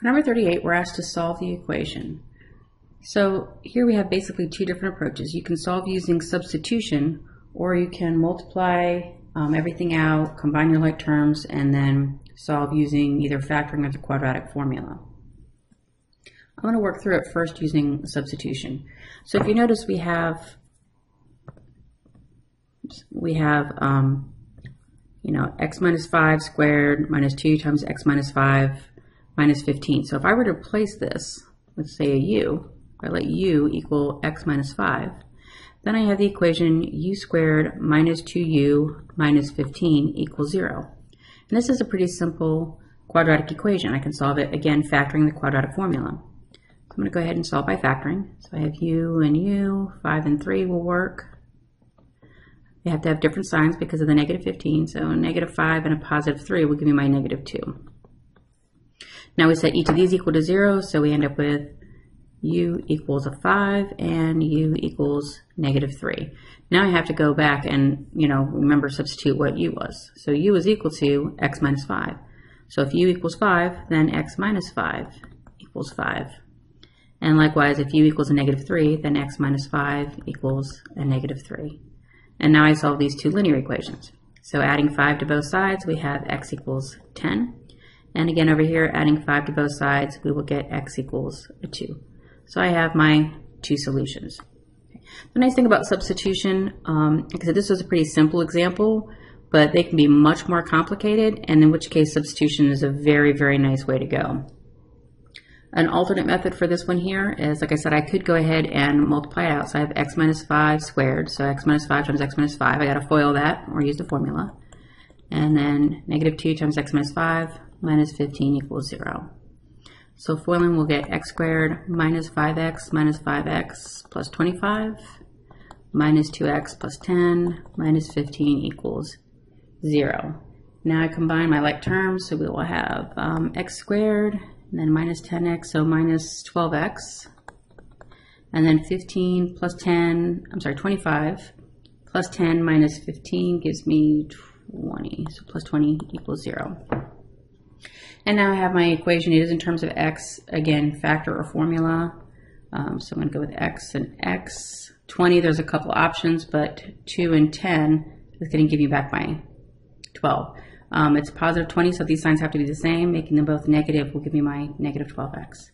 Number 38, we're asked to solve the equation. So here we have basically two different approaches. You can solve using substitution, or you can multiply um, everything out, combine your like terms, and then solve using either factoring or the quadratic formula. I'm going to work through it first using substitution. So if you notice, we have we have um, you know x minus 5 squared minus 2 times x minus 5 minus 15. So if I were to replace this, let's say a u, I let u equal x minus 5, then I have the equation u squared minus 2u minus 15 equals 0. And this is a pretty simple quadratic equation. I can solve it, again, factoring the quadratic formula. So I'm going to go ahead and solve by factoring. So I have u and u, 5 and 3 will work. They have to have different signs because of the negative 15. So a negative 5 and a positive 3 will give me my negative 2. Now we set each of these equal to 0, so we end up with u equals a 5 and u equals negative 3. Now I have to go back and, you know, remember substitute what u was. So u is equal to x minus 5. So if u equals 5, then x minus 5 equals 5. And likewise, if u equals a negative 3, then x minus 5 equals a negative 3. And now I solve these two linear equations. So adding 5 to both sides, we have x equals 10. And again, over here, adding 5 to both sides, we will get x equals a 2. So I have my two solutions. The nice thing about substitution, um, this was a pretty simple example, but they can be much more complicated, and in which case substitution is a very, very nice way to go. An alternate method for this one here is, like I said, I could go ahead and multiply it out. So I have x minus 5 squared, so x minus 5 times x minus 5. I got to FOIL that, or use the formula. And then negative 2 times x minus 5 minus 15 equals 0. So FOILing will get x squared minus 5x minus 5x plus 25 minus 2x plus 10 minus 15 equals 0. Now I combine my like terms, so we will have um, x squared and then minus 10x, so minus 12x. And then 15 plus 10, I'm sorry, 25 plus 10 minus 15 gives me 20. So plus 20 equals 0. And now I have my equation. It is in terms of x, again, factor or formula. Um, so I'm going to go with x and x. 20, there's a couple options, but 2 and 10 is going to give you back my 12. Um, it's positive 20, so these signs have to be the same. Making them both negative will give me my negative 12x.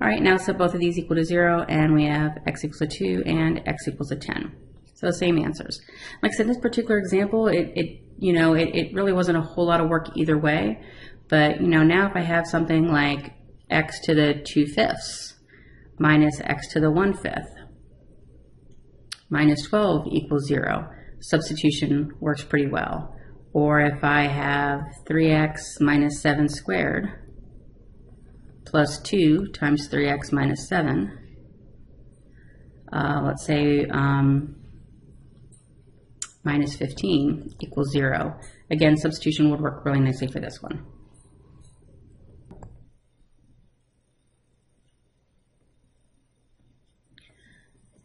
All right, now set both of these equal to 0, and we have x equals to 2 and x equals to 10. So same answers. Like I said, this particular example, it, it you know, it, it really wasn't a whole lot of work either way. But, you know, now if I have something like x to the 2 fifths minus x to the 1 fifth minus 12 equals 0, substitution works pretty well. Or if I have 3x minus 7 squared plus 2 times 3x minus 7, uh, let's say um, minus 15 equals 0. Again, substitution would work really nicely for this one.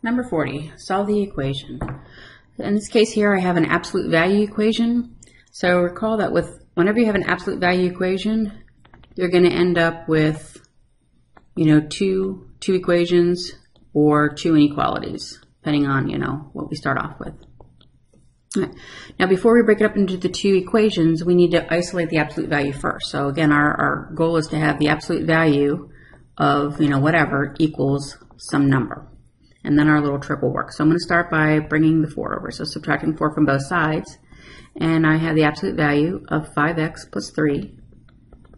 Number 40, solve the equation. In this case here, I have an absolute value equation. So recall that with whenever you have an absolute value equation, you're going to end up with, you know, two, two equations or two inequalities, depending on, you know, what we start off with. Right. Now, before we break it up into the two equations, we need to isolate the absolute value first. So again, our, our goal is to have the absolute value of, you know, whatever equals some number and then our little trick will work. So I'm going to start by bringing the 4 over. So subtracting 4 from both sides, and I have the absolute value of 5x plus 3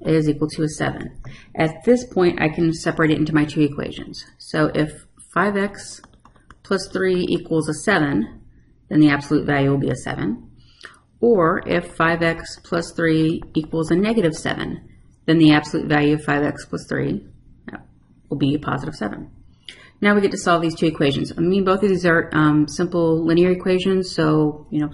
is equal to a 7. At this point, I can separate it into my two equations. So if 5x plus 3 equals a 7, then the absolute value will be a 7. Or if 5x plus 3 equals a negative 7, then the absolute value of 5x plus 3 uh, will be a positive 7. Now we get to solve these two equations. I mean, both of these are um, simple linear equations, so, you know,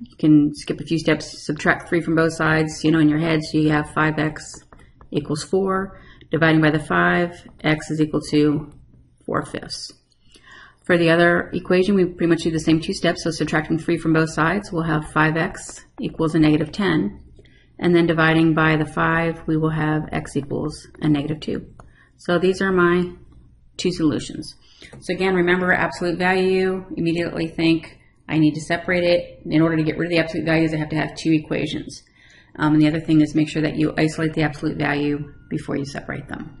you can skip a few steps, subtract 3 from both sides, you know, in your head, so you have 5x equals 4. Dividing by the 5, x is equal to 4 fifths. For the other equation, we pretty much do the same two steps, so subtracting 3 from both sides, we'll have 5x equals a negative 10. And then dividing by the 5, we will have x equals a negative 2. So these are my two solutions. So again, remember absolute value, immediately think I need to separate it. In order to get rid of the absolute values, I have to have two equations. Um, and the other thing is make sure that you isolate the absolute value before you separate them.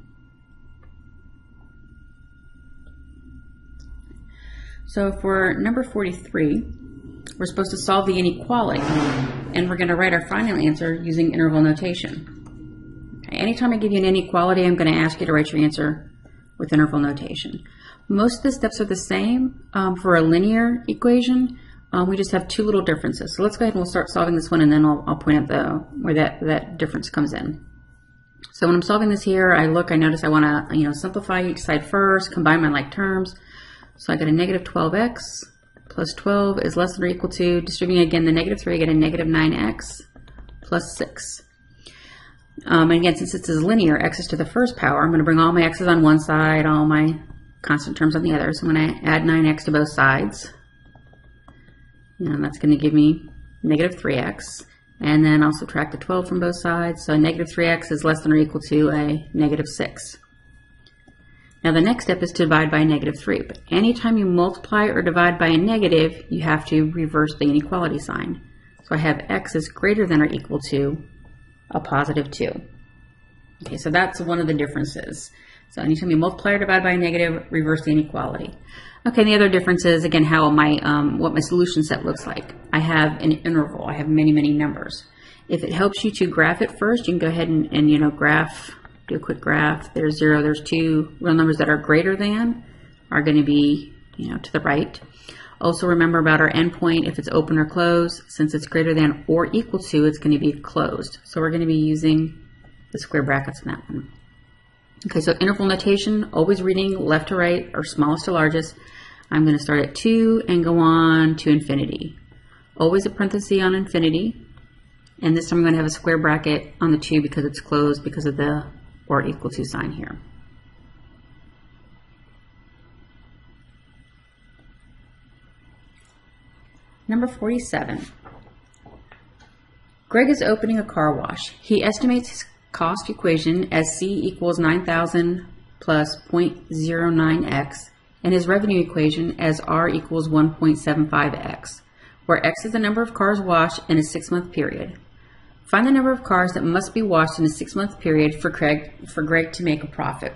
So for number 43, we're supposed to solve the inequality, and we're going to write our final answer using interval notation. Okay, anytime I give you an inequality, I'm going to ask you to write your answer with interval notation. Most of the steps are the same um, for a linear equation. Um, we just have two little differences. So let's go ahead and we'll start solving this one, and then I'll, I'll point out the where that, that difference comes in. So when I'm solving this here, I look, I notice I want to you know simplify each side first, combine my like terms. So I get a negative 12x plus 12 is less than or equal to, distributing again the negative 3, I get a negative 9x plus 6. Um, and again, since this is linear, x is to the first power, I'm going to bring all my x's on one side, all my constant terms on the other. So when I'm going to add 9x to both sides. And that's going to give me negative 3x. And then I'll subtract the 12 from both sides. So negative 3x is less than or equal to a negative 6. Now the next step is to divide by negative 3. But anytime you multiply or divide by a negative, you have to reverse the inequality sign. So I have x is greater than or equal to a positive 2. Okay, so that's one of the differences. So anytime you multiply or divide by a negative, reverse the inequality. Okay, the other difference is, again, how my, um, what my solution set looks like. I have an interval. I have many, many numbers. If it helps you to graph it first, you can go ahead and, and you know, graph do a quick graph. There's zero, there's two real numbers that are greater than are going to be, you know, to the right. Also remember about our endpoint, if it's open or closed, since it's greater than or equal to, it's going to be closed. So we're going to be using the square brackets in that one. Okay, so interval notation, always reading left to right or smallest to largest. I'm going to start at 2 and go on to infinity. Always a parenthesis on infinity. And this time I'm going to have a square bracket on the 2 because it's closed because of the or equal to sign here. Number 47. Greg is opening a car wash. He estimates his cost equation as C equals 9,000 plus 0.09x and his revenue equation as R equals 1.75x, where x is the number of cars washed in a six-month period. Find the number of cars that must be washed in a six-month period for Greg, for Greg to make a profit.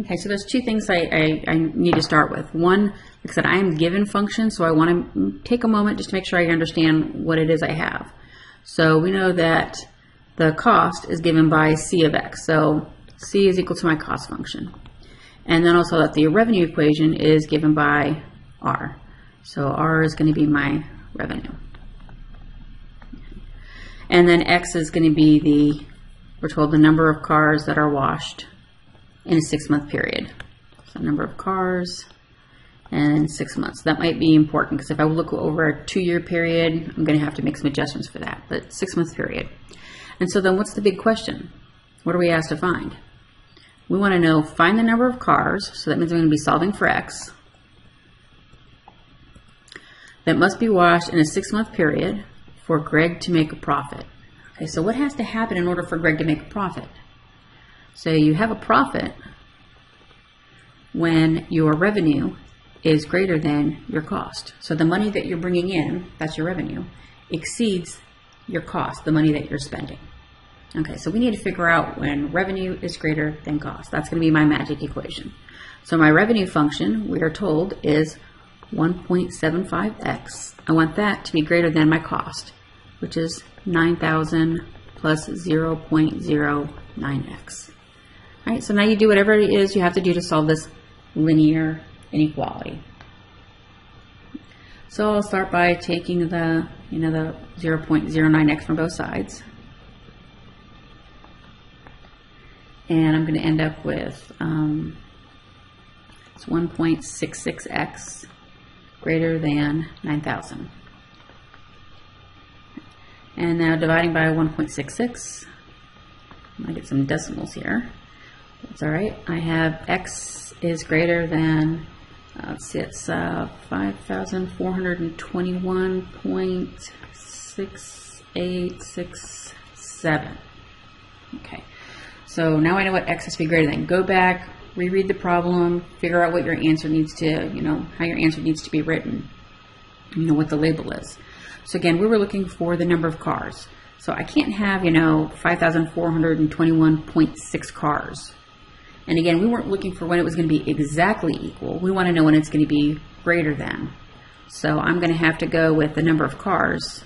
Okay, so there's two things I, I, I, need to start with. One, like I said, I am given function, so I want to take a moment just to make sure I understand what it is I have. So we know that the cost is given by C of x. So C is equal to my cost function. And then also that the revenue equation is given by R. So R is going to be my revenue. And then X is going to be the, we're told the number of cars that are washed in a six month period. So number of cars and six months. That might be important because if I look over a two year period, I'm going to have to make some adjustments for that, but six month period. And so then what's the big question? What are we asked to find? We want to know, find the number of cars, so that means I'm going to be solving for X, that must be washed in a six month period for Greg to make a profit. Okay, so what has to happen in order for Greg to make a profit? So you have a profit when your revenue is greater than your cost. So the money that you're bringing in, that's your revenue, exceeds your cost, the money that you're spending. Okay, so we need to figure out when revenue is greater than cost. That's going to be my magic equation. So my revenue function, we are told, is 1.75x. I want that to be greater than my cost, which is 9,000 plus 0.09x. Right, so now you do whatever it is you have to do to solve this linear inequality. So I'll start by taking the, you know, the 0.09x from both sides. And I'm going to end up with um, it's 1.66x greater than 9,000. And now dividing by 1.66, I get some decimals here. That's all right. I have x is greater than, uh, let's see, it's uh, 5,421.6866 7. Okay, so now I know what x has to be greater than. Go back, reread the problem, figure out what your answer needs to, you know, how your answer needs to be written, you know, what the label is. So again, we were looking for the number of cars. So I can't have, you know, 5,421.6 cars. And again, we weren't looking for when it was going to be exactly equal. We want to know when it's going to be greater than. So I'm going to have to go with the number of cars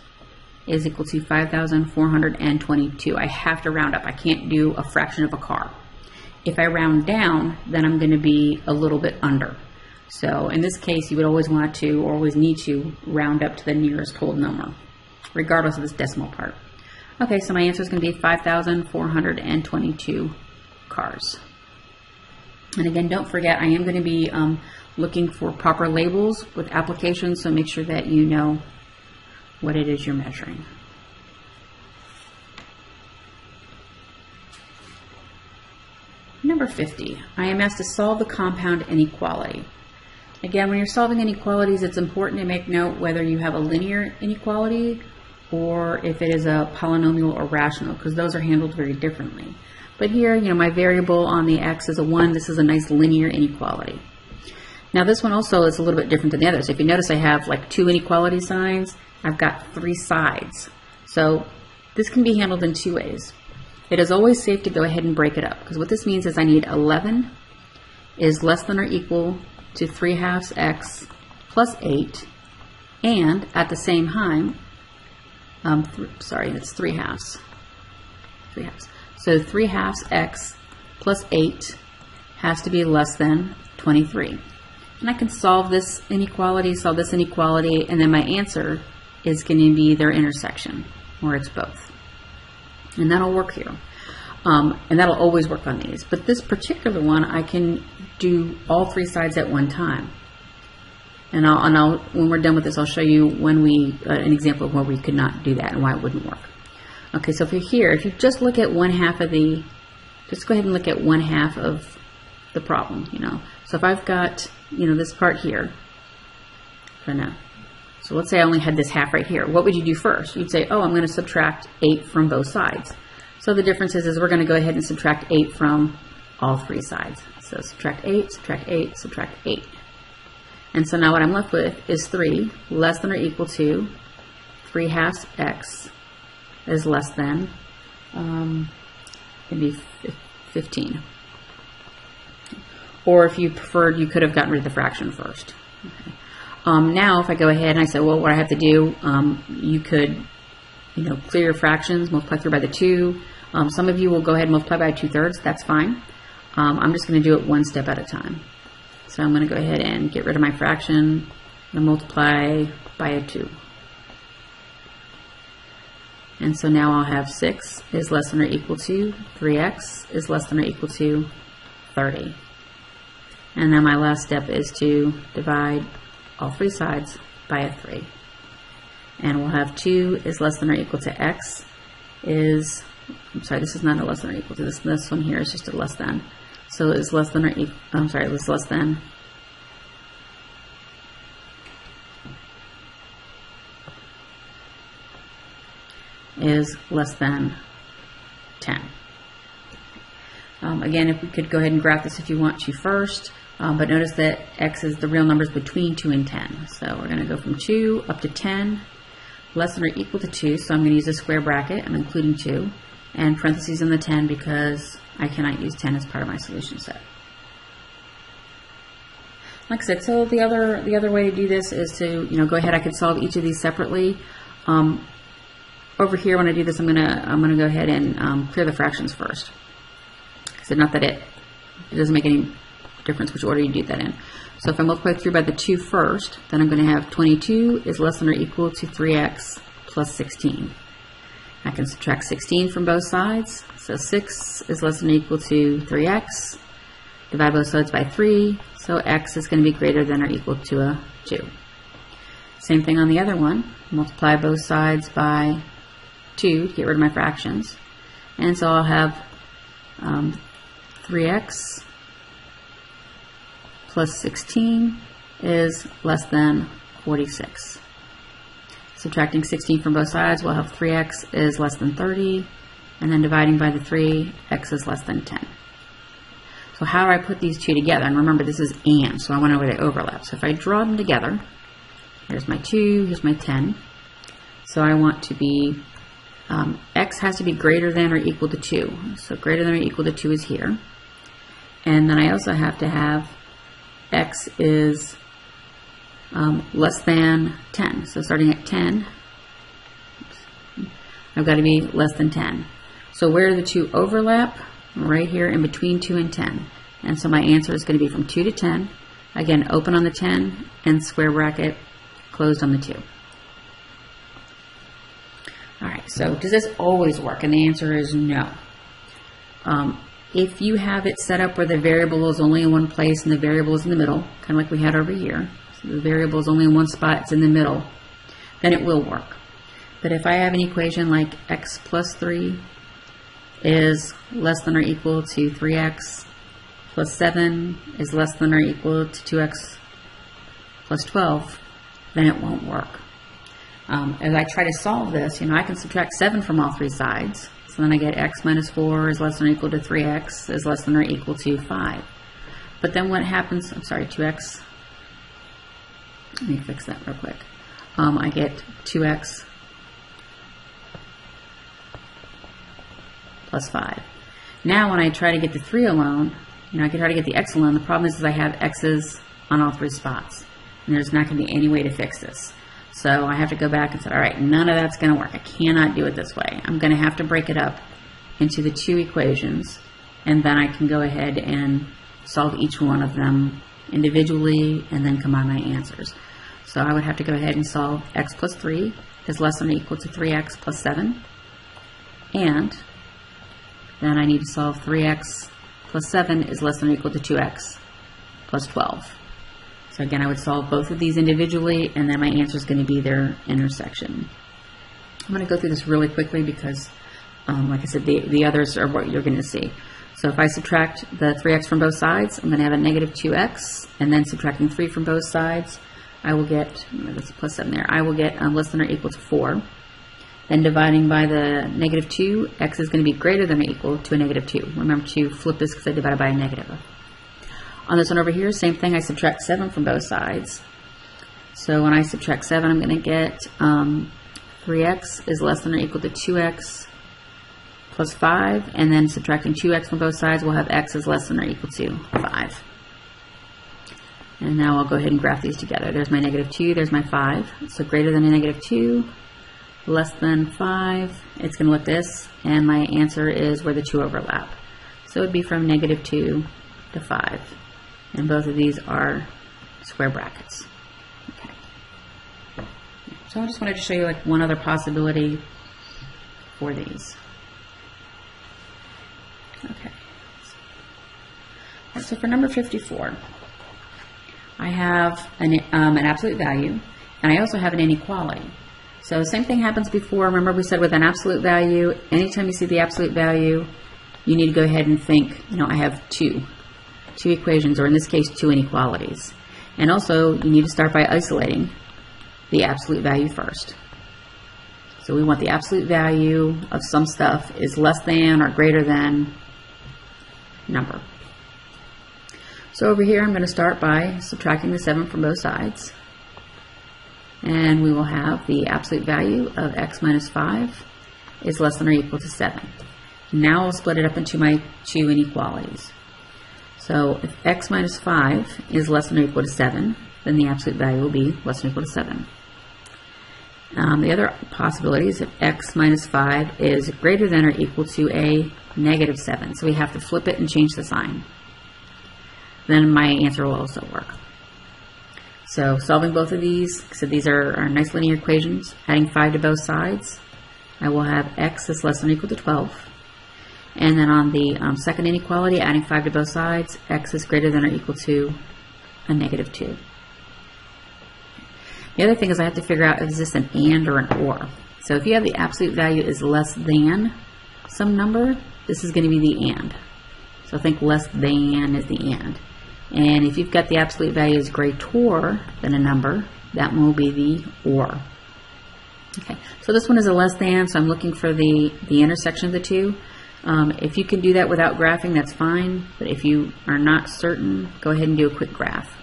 is equal to 5,422. I have to round up. I can't do a fraction of a car. If I round down, then I'm going to be a little bit under. So in this case, you would always want to, or always need to, round up to the nearest whole number, regardless of this decimal part. Okay, so my answer is going to be 5,422 cars. And again, don't forget, I am going to be um, looking for proper labels with applications, so make sure that you know what it is you're measuring. Number 50, I am asked to solve the compound inequality. Again, when you're solving inequalities, it's important to make note whether you have a linear inequality or if it is a polynomial or rational, because those are handled very differently. But here, you know, my variable on the x is a 1. This is a nice linear inequality. Now this one also is a little bit different than the others. If you notice I have like two inequality signs, I've got three sides. So this can be handled in two ways. It is always safe to go ahead and break it up because what this means is I need 11 is less than or equal to 3 halves x plus 8 and at the same time, um, sorry, it's 3 halves. 3 halves. So 3 halves x plus 8 has to be less than 23. And I can solve this inequality, solve this inequality, and then my answer is going to be their intersection, or it's both. And that'll work here. Um, and that'll always work on these. But this particular one, I can do all three sides at one time. And I'll, and I'll when we're done with this, I'll show you when we uh, an example of where we could not do that and why it wouldn't work. Okay, so if you're here, if you just look at one half of the, just go ahead and look at one half of the problem, you know. So if I've got, you know, this part here, for now, so let's say I only had this half right here. What would you do first? You'd say, oh, I'm going to subtract 8 from both sides. So the difference is, is we're going to go ahead and subtract 8 from all three sides. So subtract 8, subtract 8, subtract 8. And so now what I'm left with is 3 less than or equal to 3 halves x is less than um, maybe 15. Or if you preferred, you could have gotten rid of the fraction first. Okay. Um, now, if I go ahead and I say, well, what I have to do, um, you could, you know, clear your fractions, multiply through by the 2. Um, some of you will go ahead and multiply by 2 thirds. That's fine. Um, I'm just going to do it one step at a time. So I'm going to go ahead and get rid of my fraction and multiply by a 2. And so now I'll have 6 is less than or equal to 3x is less than or equal to 30. And then my last step is to divide all three sides by a 3. And we'll have 2 is less than or equal to x is, I'm sorry, this is not a less than or equal to this. This one here is just a less than. So it's less than or equal, I'm sorry, it's less than is less than 10. Um, again, if we could go ahead and graph this if you want to first. Um, but notice that x is the real numbers between 2 and 10. So we're going to go from 2 up to 10, less than or equal to 2. So I'm going to use a square bracket. I'm including 2. And parentheses in the 10 because I cannot use 10 as part of my solution set. Like I said, so the other the other way to do this is to you know go ahead. I could solve each of these separately. Um, over here, when I do this, I'm gonna I'm gonna go ahead and um, clear the fractions first. So not that it it doesn't make any difference which order you do that in. So if I multiply through by the 2 first, then I'm going to have 22 is less than or equal to 3x plus 16. I can subtract 16 from both sides. So 6 is less than or equal to 3x. Divide both sides by 3. So x is going to be greater than or equal to a 2. Same thing on the other one. Multiply both sides by 2 to get rid of my fractions. And so I'll have um, 3x plus 16 is less than 46. Subtracting 16 from both sides, we'll have 3x is less than 30, and then dividing by the 3, x is less than 10. So how do I put these two together? And remember, this is and, so I want to they overlap. So if I draw them together, here's my 2, here's my 10. So I want to be, um, x has to be greater than or equal to 2. So greater than or equal to 2 is here. And then I also have to have x is um, less than 10. So starting at 10, I've got to be less than 10. So where do the two overlap? Right here in between 2 and 10. And so my answer is going to be from 2 to 10. Again, open on the 10 and square bracket closed on the 2. All right, so does this always work? And the answer is no. Um, if you have it set up where the variable is only in one place and the variable is in the middle, kind of like we had over here, so the variable is only in one spot, it's in the middle, then it will work. But if I have an equation like x plus 3 is less than or equal to 3x plus 7 is less than or equal to 2x plus 12, then it won't work. Um, as I try to solve this, you know, I can subtract 7 from all three sides. So then I get x minus 4 is less than or equal to 3x is less than or equal to 5. But then what happens, I'm sorry, 2x, let me fix that real quick. Um, I get 2x plus 5. Now when I try to get the 3 alone, you know, I can try to get the x alone. The problem is, is I have x's on all three spots. And there's not going to be any way to fix this. So I have to go back and say, all right, none of that's going to work. I cannot do it this way. I'm going to have to break it up into the two equations. And then I can go ahead and solve each one of them individually and then combine my answers. So I would have to go ahead and solve x plus 3 is less than or equal to 3x plus 7. And then I need to solve 3x plus 7 is less than or equal to 2x plus 12. So again, I would solve both of these individually, and then my answer is going to be their intersection. I'm going to go through this really quickly because, um, like I said, the, the others are what you're going to see. So if I subtract the 3x from both sides, I'm going to have a negative 2x, and then subtracting 3 from both sides, I will get, that's a plus 7 there, I will get um, less than or equal to 4. Then dividing by the negative 2, x is going to be greater than or equal to a negative 2. Remember to flip this because I divided by a negative. On this one over here, same thing, I subtract 7 from both sides. So when I subtract 7, I'm going to get um, 3x is less than or equal to 2x plus 5, and then subtracting 2x from both sides, we'll have x is less than or equal to 5. And now I'll go ahead and graph these together. There's my negative 2, there's my 5. So greater than a negative 2, less than 5, it's going to look this, and my answer is where the two overlap. So it would be from negative 2 to 5 and both of these are square brackets. Okay. So I just wanted to show you like one other possibility for these. Okay. So for number 54, I have an, um, an absolute value, and I also have an inequality. So same thing happens before. Remember we said with an absolute value, anytime you see the absolute value, you need to go ahead and think, you know, I have two two equations, or in this case, two inequalities. And also, you need to start by isolating the absolute value first. So we want the absolute value of some stuff is less than or greater than number. So over here, I'm going to start by subtracting the 7 from both sides. And we will have the absolute value of x minus 5 is less than or equal to 7. Now I'll split it up into my two inequalities. So if x minus 5 is less than or equal to 7, then the absolute value will be less than or equal to 7. Um, the other possibility is if x minus 5 is greater than or equal to a negative 7. So we have to flip it and change the sign. Then my answer will also work. So solving both of these, so these are, are nice linear equations, adding 5 to both sides, I will have x is less than or equal to 12. And then on the um, second inequality, adding 5 to both sides, x is greater than or equal to a negative 2. The other thing is I have to figure out is this an and or an or. So if you have the absolute value is less than some number, this is going to be the and. So I think less than is the and. And if you've got the absolute value is greater than a number, that will be the or. Okay, so this one is a less than, so I'm looking for the, the intersection of the two. Um, if you can do that without graphing, that's fine, but if you are not certain, go ahead and do a quick graph.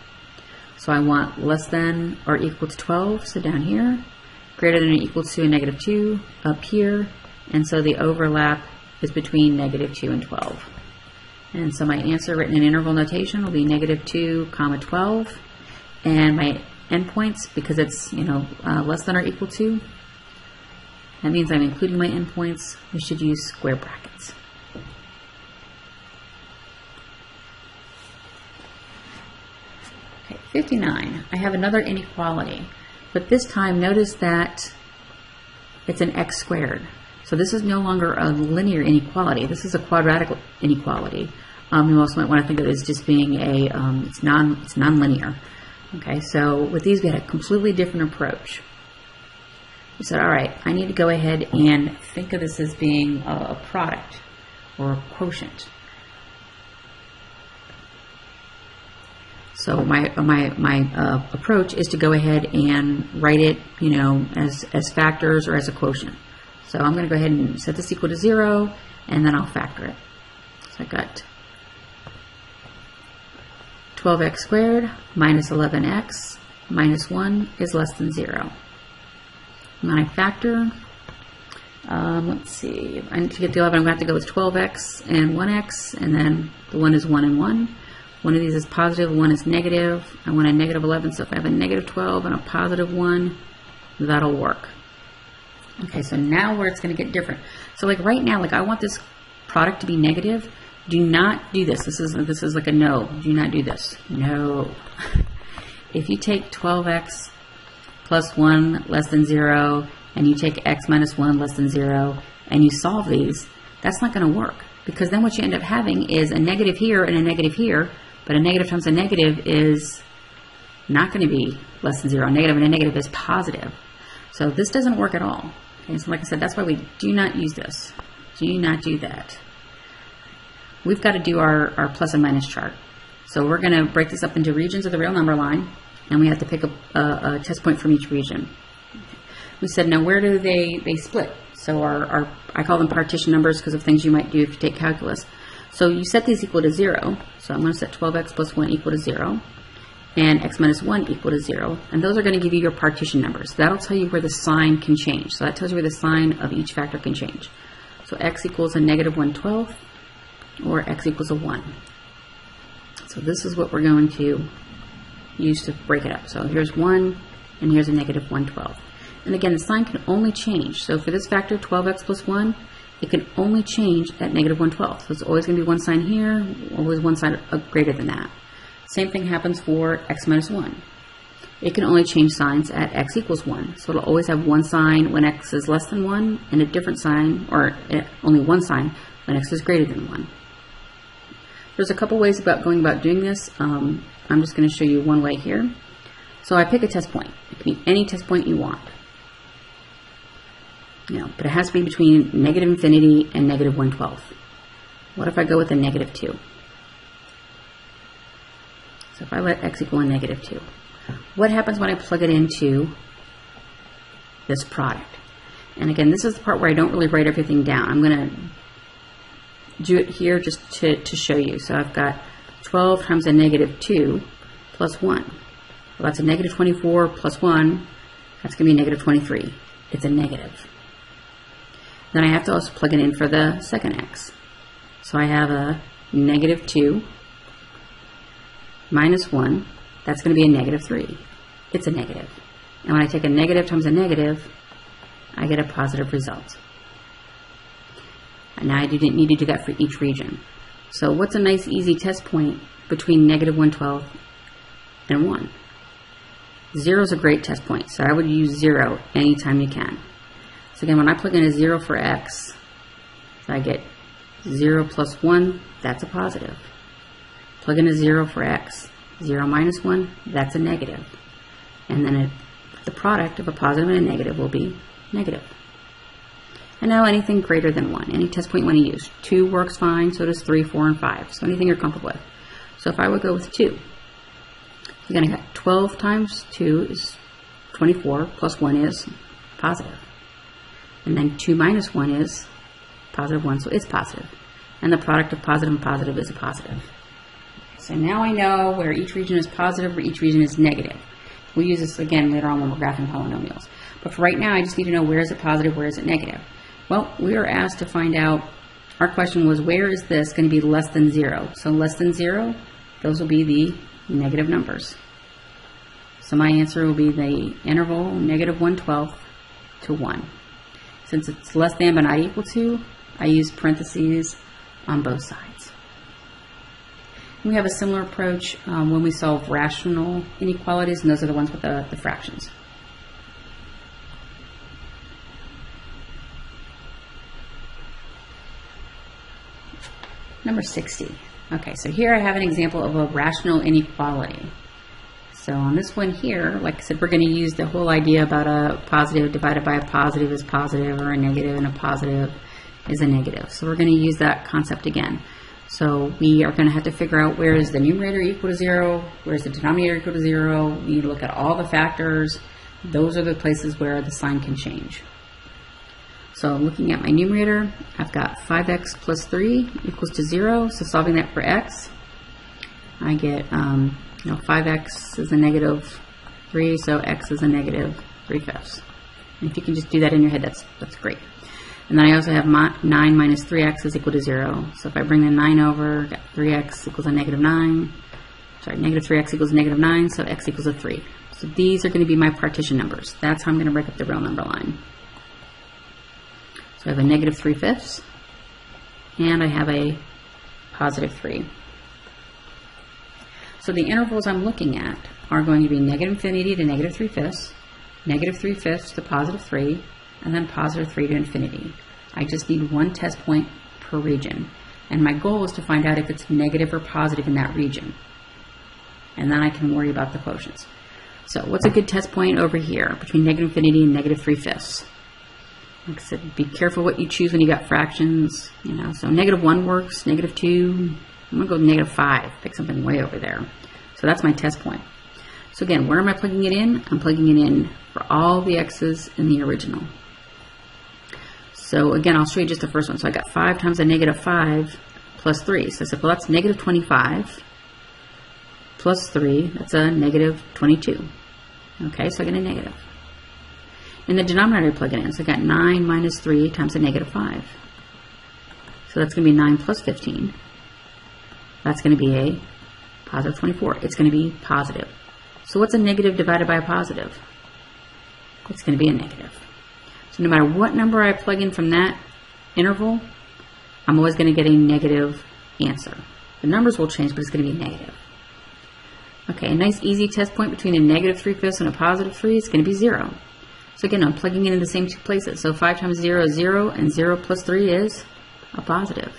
So I want less than or equal to 12, so down here, greater than or equal to a negative 2 up here, and so the overlap is between negative 2 and 12. And so my answer written in interval notation will be negative 2 comma 12, and my endpoints, because it's you know uh, less than or equal to, that means I'm including my endpoints. We should use square brackets. Okay, 59. I have another inequality, but this time notice that it's an x squared. So this is no longer a linear inequality. This is a quadratic inequality. Um, you also might want to think of it as just being a, um, it's non, it's nonlinear. Okay, so with these we had a completely different approach. We said, all right, I need to go ahead and think of this as being a, product or a quotient. So my my my uh, approach is to go ahead and write it, you know, as as factors or as a quotient. So I'm going to go ahead and set this equal to zero, and then I'll factor it. So I got 12x squared minus 11x minus 1 is less than 0. And I factor, um, let's see, I need to get the 11, I'm going to have to go with 12x and 1x, and then the 1 is 1 and 1. One of these is positive, one is negative. I want a negative 11, so if I have a negative 12 and a positive 1, that'll work. Okay, so now where it's going to get different. So like right now, like I want this product to be negative, do not do this. This is this is like a no. Do not do this. No. If you take 12x plus 1 less than 0 and you take x minus 1 less than 0 and you solve these, that's not going to work because then what you end up having is a negative here and a negative here, but a negative times a negative is not going to be less than 0. A negative and a negative is positive. So this doesn't work at all. Okay, so like I said, that's why we do not use this. Do not do that we've got to do our, our plus and minus chart. So we're going to break this up into regions of the real number line, and we have to pick a, a, a test point from each region. We said, now where do they, they split? So our, our, I call them partition numbers because of things you might do if you take calculus. So you set these equal to 0. So I'm going to set 12x plus 1 equal to 0 and x minus 1 equal to 0. And those are going to give you your partition numbers. That'll tell you where the sign can change. So that tells you where the sign of each factor can change. So x equals a negative 1 12th, or x equals a 1. So this is what we're going to use to break it up. So here's 1, and here's a negative 112. And again, the sign can only change. So for this factor, 12x plus 1, it can only change at negative 112. So it's always going to be one sign here, always one sign greater than that. Same thing happens for x minus 1. It can only change signs at x equals 1. So it'll always have one sign when x is less than 1, and a different sign, or eh, only one sign, when x is greater than 1. There's a couple ways about going about doing this. Um, I'm just going to show you one way here. So I pick a test point. It can be any test point you want. You know, but it has to be between negative infinity and negative 112. What if I go with a negative 2? So if I let x equal a negative 2, what happens when I plug it into this product? And again, this is the part where I don't really write everything down. I'm going to do it here just to, to show you. So I've got 12 times a negative 2 plus 1. Well, that's a negative 24 plus 1. That's going to be negative 23. It's a negative. Then I have to also plug it in for the second x. So I have a negative 2 minus 1. That's going to be a negative 3. It's a negative. And when I take a negative times a negative, I get a positive result. And I didn't need to do that for each region. So what's a nice easy test point between negative 112 and 1? Zero is a great test point, so I would use zero anytime you can. So again, when I plug in a zero for x, I get zero plus one, that's a positive. Plug in a zero for x, zero minus one, that's a negative. And then the product of a positive and a negative will be negative. And now anything greater than 1, any test point you want to use. 2 works fine, so does 3, 4, and 5. So anything you're comfortable with. So if I would go with 2, again I got 12 times 2 is 24, plus 1 is positive. And then 2 minus 1 is positive 1, so it's positive. And the product of positive and positive is a positive. So now I know where each region is positive, where each region is negative. We'll use this again later on when we're graphing polynomials. But for right now, I just need to know where is it positive, where is it negative. Well, we were asked to find out, our question was where is this going to be less than 0? So less than 0, those will be the negative numbers. So my answer will be the interval negative 1 12th to 1. Since it's less than but not equal to, I use parentheses on both sides. We have a similar approach um, when we solve rational inequalities, and those are the ones with the, the fractions. Number 60. Okay, so here I have an example of a rational inequality. So on this one here, like I said, we're going to use the whole idea about a positive divided by a positive is positive or a negative and a positive is a negative. So we're going to use that concept again. So we are going to have to figure out where is the numerator equal to zero, where is the denominator equal to zero. We need to look at all the factors. Those are the places where the sign can change. So looking at my numerator, I've got 5x plus 3 equals to 0. So solving that for x, I get, um, you know, 5x is a negative 3, so x is a negative 3 fifths. And if you can just do that in your head, that's, that's great. And then I also have 9 minus 3x is equal to 0. So if I bring the 9 over, got 3x equals a negative 9. Sorry, negative 3x equals negative 9, so x equals a 3. So these are going to be my partition numbers. That's how I'm going to break up the real number line. So I have a negative 3 fifths, and I have a positive 3. So the intervals I'm looking at are going to be negative infinity to negative 3 fifths, negative 3 fifths to positive 3, and then positive 3 to infinity. I just need one test point per region. And my goal is to find out if it's negative or positive in that region. And then I can worry about the quotients. So what's a good test point over here between negative infinity and negative 3 fifths? Like I said, be careful what you choose when you got fractions. You know, so negative 1 works, negative 2, I'm going to go negative 5, pick something way over there. So that's my test point. So again, where am I plugging it in? I'm plugging it in for all the x's in the original. So again, I'll show you just the first one. So I got 5 times a negative 5 plus 3. So I said, well, that's negative 25 plus 3. That's a negative 22. Okay, so I get a negative. In the denominator, plug it in. So I got 9 minus 3 times a negative 5. So that's going to be 9 plus 15. That's going to be a positive 24. It's going to be positive. So what's a negative divided by a positive? It's going to be a negative. So no matter what number I plug in from that interval, I'm always going to get a negative answer. The numbers will change, but it's going to be negative. Okay, a nice easy test point between a negative 3 fifths and a positive 3 is going to be 0. So again, I'm plugging it in the same two places. So 5 times 0 is 0, and 0 plus 3 is a positive.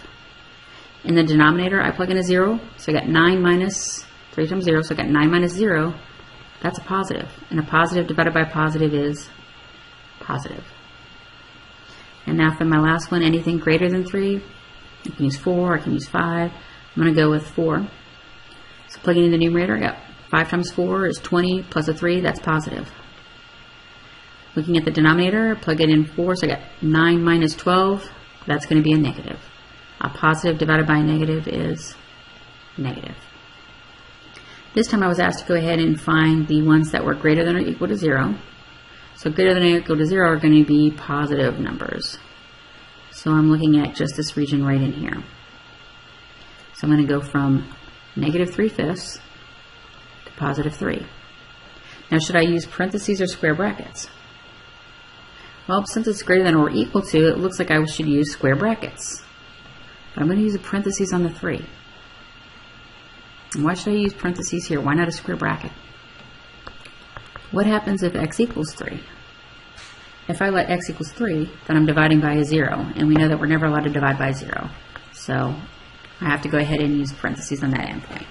In the denominator, I plug in a 0. So I got 9 minus 3 times 0, so I got 9 minus 0. That's a positive. And a positive divided by a positive is positive. And now for my last one, anything greater than 3, I can use 4, I can use 5. I'm going to go with 4. So plugging in the numerator, I got 5 times 4 is 20 plus a 3, that's positive. Looking at the denominator, plug it in 4, so I got 9 minus 12, that's going to be a negative. A positive divided by a negative is negative. This time I was asked to go ahead and find the ones that were greater than or equal to 0. So greater than or equal to 0 are going to be positive numbers. So I'm looking at just this region right in here. So I'm going to go from negative 3 fifths to positive 3. Now should I use parentheses or square brackets? Well, since it's greater than or equal to, it looks like I should use square brackets. But I'm going to use a parentheses on the 3. And why should I use parentheses here? Why not a square bracket? What happens if x equals 3? If I let x equals 3, then I'm dividing by a 0. And we know that we're never allowed to divide by 0. So I have to go ahead and use parentheses on that endpoint.